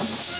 Bye.